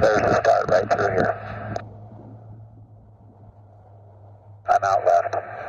There's a start right through here. I'm out left.